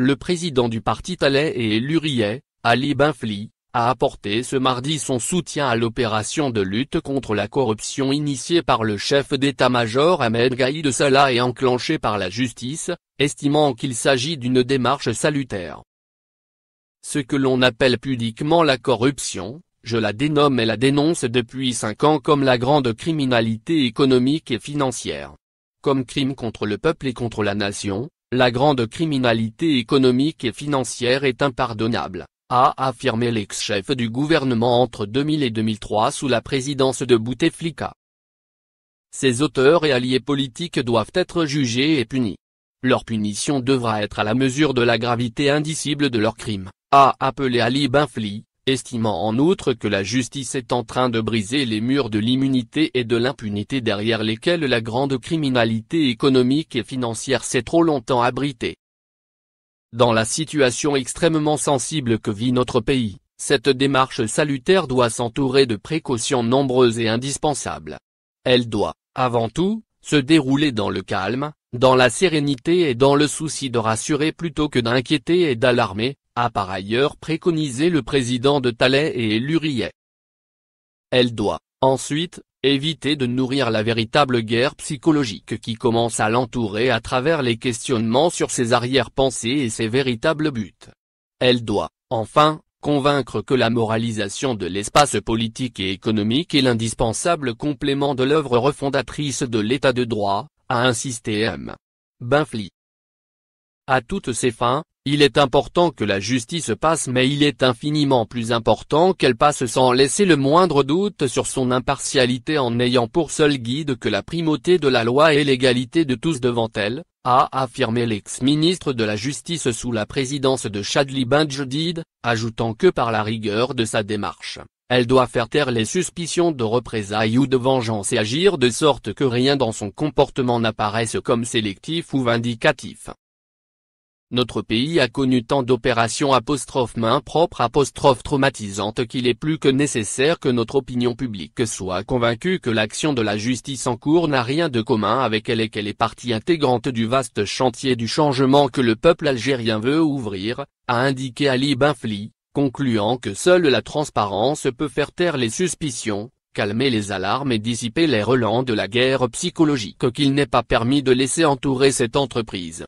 Le président du parti Talais et élu Ali Benfli, a apporté ce mardi son soutien à l'opération de lutte contre la corruption initiée par le chef d'état-major Ahmed Gaïd Salah et enclenchée par la justice, estimant qu'il s'agit d'une démarche salutaire. Ce que l'on appelle pudiquement la corruption, je la dénomme et la dénonce depuis cinq ans comme la grande criminalité économique et financière. Comme crime contre le peuple et contre la nation, la grande criminalité économique et financière est impardonnable, a affirmé l'ex-chef du gouvernement entre 2000 et 2003 sous la présidence de Bouteflika. Ces auteurs et alliés politiques doivent être jugés et punis. Leur punition devra être à la mesure de la gravité indicible de leurs crimes, a appelé Ali Benfli, estimant en outre que la justice est en train de briser les murs de l'immunité et de l'impunité derrière lesquels la grande criminalité économique et financière s'est trop longtemps abritée. Dans la situation extrêmement sensible que vit notre pays, cette démarche salutaire doit s'entourer de précautions nombreuses et indispensables. Elle doit, avant tout, se dérouler dans le calme, dans la sérénité et dans le souci de rassurer plutôt que d'inquiéter et d'alarmer, a par ailleurs préconisé le président de Talais et Luriet. Elle doit, ensuite, éviter de nourrir la véritable guerre psychologique qui commence à l'entourer à travers les questionnements sur ses arrière-pensées et ses véritables buts. Elle doit, enfin, convaincre que la moralisation de l'espace politique et économique est l'indispensable complément de l'œuvre refondatrice de l'état de droit, a insisté M. Benfli. À toutes ces fins, il est important que la justice passe mais il est infiniment plus important qu'elle passe sans laisser le moindre doute sur son impartialité en n'ayant pour seul guide que la primauté de la loi et l'égalité de tous devant elle, a affirmé l'ex-ministre de la Justice sous la présidence de Chadli Benjedid, ajoutant que par la rigueur de sa démarche, elle doit faire taire les suspicions de représailles ou de vengeance et agir de sorte que rien dans son comportement n'apparaisse comme sélectif ou vindicatif. Notre pays a connu tant d'opérations apostrophe main propre apostrophe traumatisantes qu'il est plus que nécessaire que notre opinion publique soit convaincue que l'action de la justice en cours n'a rien de commun avec elle et qu'elle est partie intégrante du vaste chantier du changement que le peuple algérien veut ouvrir, a indiqué Ali Benfli, concluant que seule la transparence peut faire taire les suspicions, calmer les alarmes et dissiper les relents de la guerre psychologique qu'il n'est pas permis de laisser entourer cette entreprise.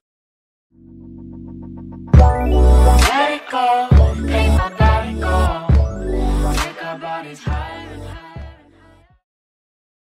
love.